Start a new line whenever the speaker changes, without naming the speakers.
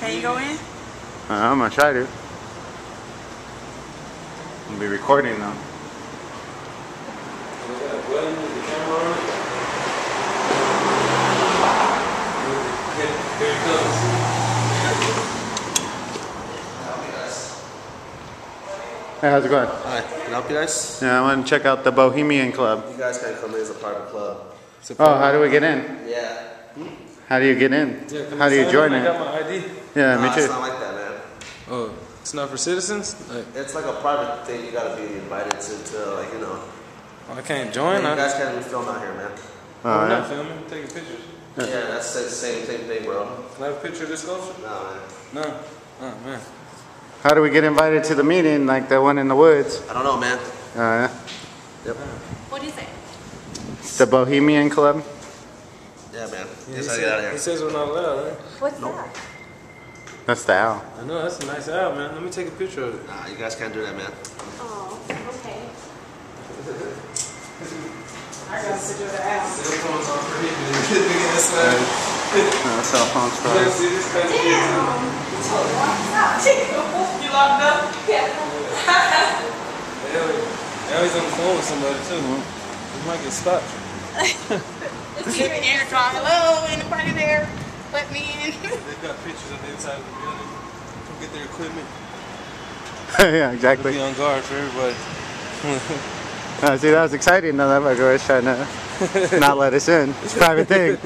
Can you go in?
Uh, I'm gonna try to. I'll be recording now.
Here it comes.
Hey, how's it going?
Hi, can I help you guys?
Yeah, I want to check out the Bohemian Club.
You guys can come in as a private club.
Oh, how do we get in?
Yeah.
How do you get in?
Yeah,
How do you
sign
join
I got
it?
my ID.
Yeah, me
Nah, it's
too.
not like that, man.
Oh, it's not for citizens? Like,
It's like a private thing. You gotta be invited to, to like, you know.
I can't
You
join? I,
guys can't be filmed out here, man.
Oh,
I'm
yeah.
not filming, I'm taking pictures.
Yeah, that's the same, same thing, bro.
Can I have a picture of this sculpture?
Nah, man.
No. Oh, man.
How do we get invited to the meeting, like the one in the woods?
I don't know, man.
Oh, yeah.
Yep.
What is it?
It's the Bohemian Club.
Yeah, man.
Yeah,
Just
he,
gotta get out of
said, he says we're not allowed, right?
What's that?
That's the owl.
I know, that's a nice owl, man. Let me take a picture of it.
Nah, you guys can't do that, man.
Oh, okay.
Cell phones are prohibited. Big ass slide.
Uh, cell phones for
Let's
us.
see this kind of kids.
You locked up? Yeah.
Hell, Now he's on the phone with somebody, too. He might get stopped.
It's here in the car. Hello, anybody there? Let me in.
They've got pictures of the inside of the building. Come get their equipment.
yeah, exactly.
Be on guard for everybody.
Uh, see, that was exciting. though. that fucker was trying to not let us in. It's a private thing.